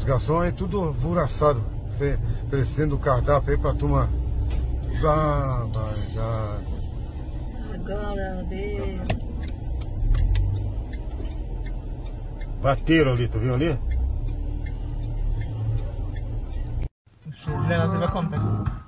Os garçons aí tudo alvuraçado, fe- oferecendo o cardápio aí pra turma. Ah, my God. Agora, Deus. Bateram ali, tu viu ali? Źle nazywa kąpek. Start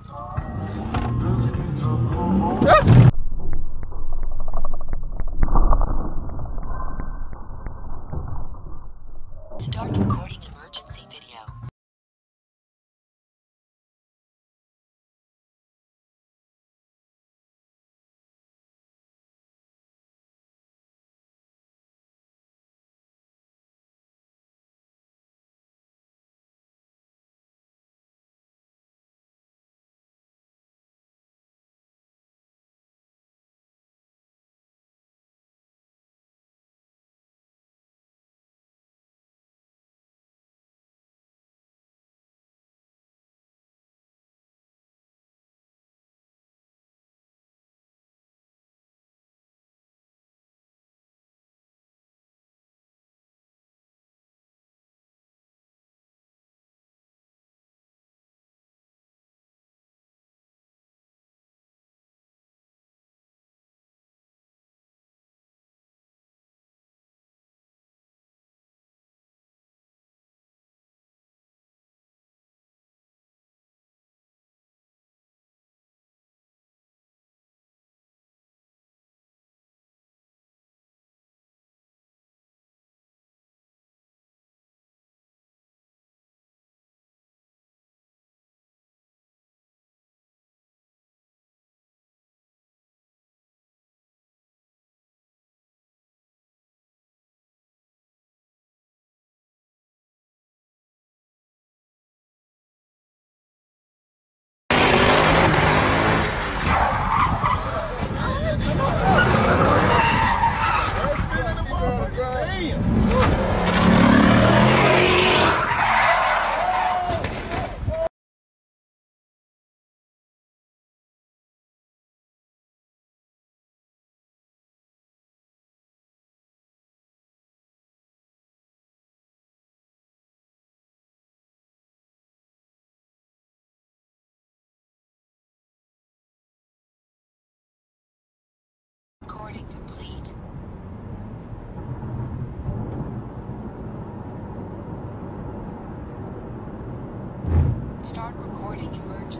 Start recording emergency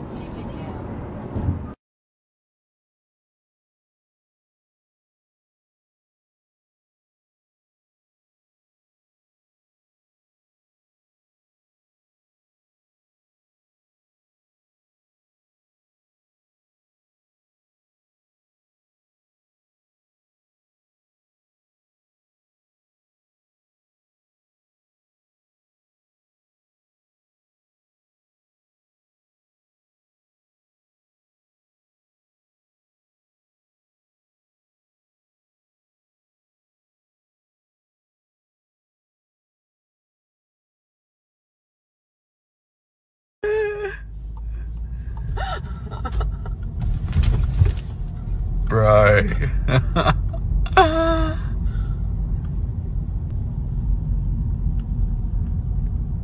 Bro.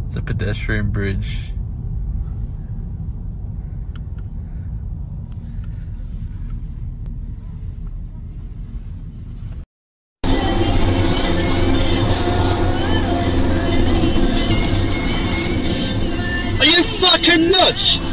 it's a pedestrian bridge. Are you fucking nuts?